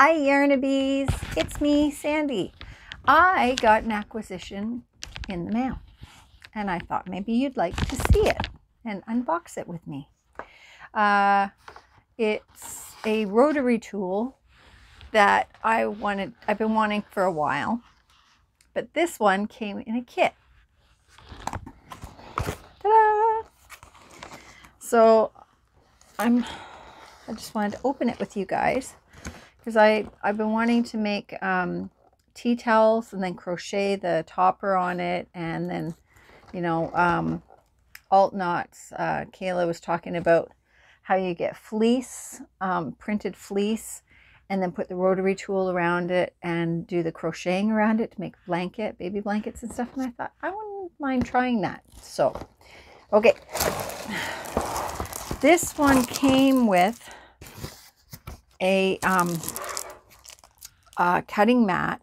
Hi, Yarnabees. It's me, Sandy. I got an acquisition in the mail, and I thought maybe you'd like to see it and unbox it with me. Uh, it's a rotary tool that I wanted, I've been wanting for a while, but this one came in a kit. Ta-da! So I'm, I just wanted to open it with you guys because I, I've been wanting to make um, tea towels and then crochet the topper on it and then, you know, um, alt knots. Uh, Kayla was talking about how you get fleece, um, printed fleece, and then put the rotary tool around it and do the crocheting around it to make blanket, baby blankets and stuff. And I thought, I wouldn't mind trying that. So, okay. This one came with a um, uh, cutting mat.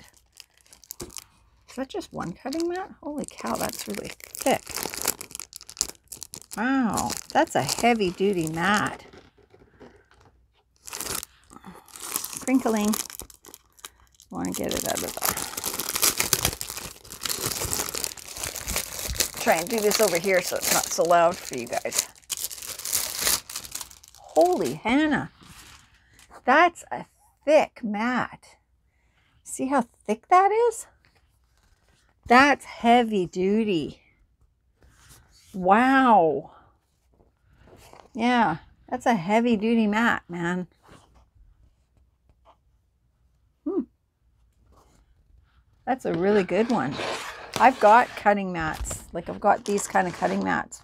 Is that just one cutting mat? Holy cow, that's really thick. Wow, that's a heavy duty mat. Crinkling. I want to get it out of the... Try and do this over here so it's not so loud for you guys. Holy Hannah. That's a thick mat. See how thick that is? That's heavy duty. Wow. Yeah, that's a heavy duty mat, man. Hmm. That's a really good one. I've got cutting mats. Like I've got these kind of cutting mats.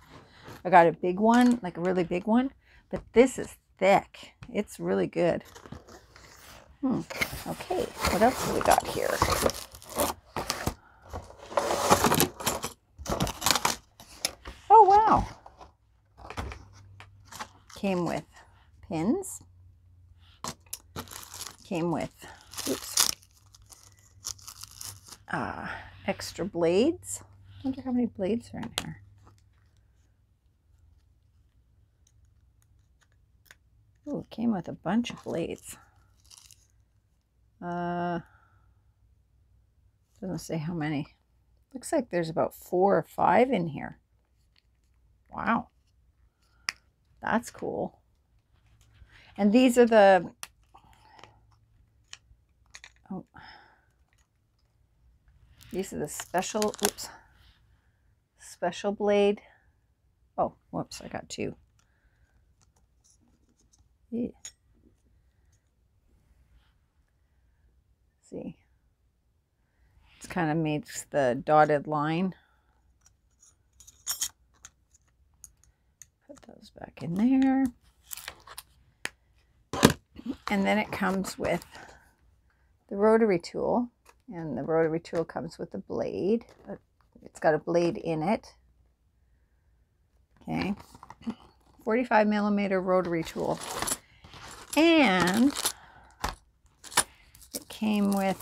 I got a big one, like a really big one. But this is thick. It's really good. Hmm. Okay, what else do we got here? Oh, wow. Came with pins. Came with, oops, uh, extra blades. I wonder how many blades are in here. Oh, came with a bunch of blades. Uh, doesn't say how many. Looks like there's about four or five in here. Wow. That's cool. And these are the oh, these are the special oops special blade. Oh, whoops, I got two. Yeah. See, it's kind of makes the dotted line. Put those back in there. And then it comes with the rotary tool. And the rotary tool comes with a blade. It's got a blade in it. Okay. 45 millimeter rotary tool. And it came with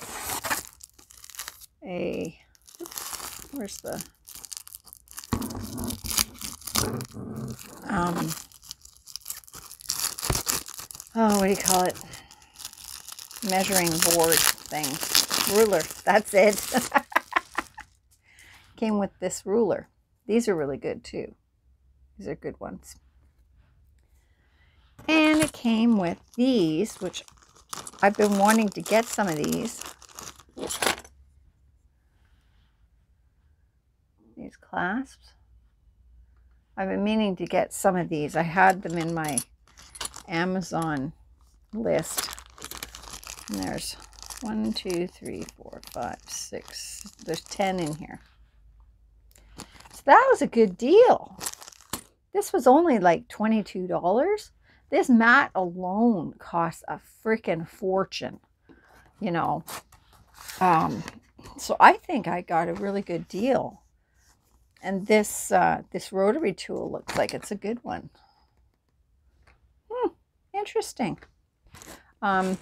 a, oops, where's the, um, oh, what do you call it? Measuring board thing. Ruler, that's it. came with this ruler. These are really good too. These are good ones. And it came with these, which I've been wanting to get some of these. These clasps. I've been meaning to get some of these. I had them in my Amazon list. And there's one, two, three, four, five, six. There's 10 in here. So that was a good deal. This was only like $22. This mat alone costs a freaking fortune, you know. Um, so I think I got a really good deal. And this uh, this rotary tool looks like it's a good one. Hmm, interesting. Um,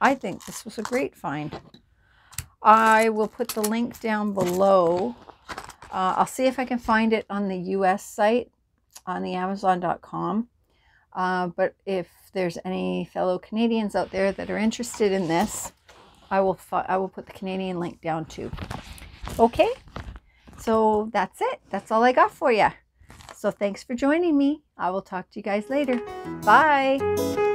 I think this was a great find. I will put the link down below. Uh, I'll see if I can find it on the US site on the Amazon.com. Uh, but if there's any fellow Canadians out there that are interested in this, I will I will put the Canadian link down too. Okay, so that's it. That's all I got for you. So thanks for joining me. I will talk to you guys later. Bye.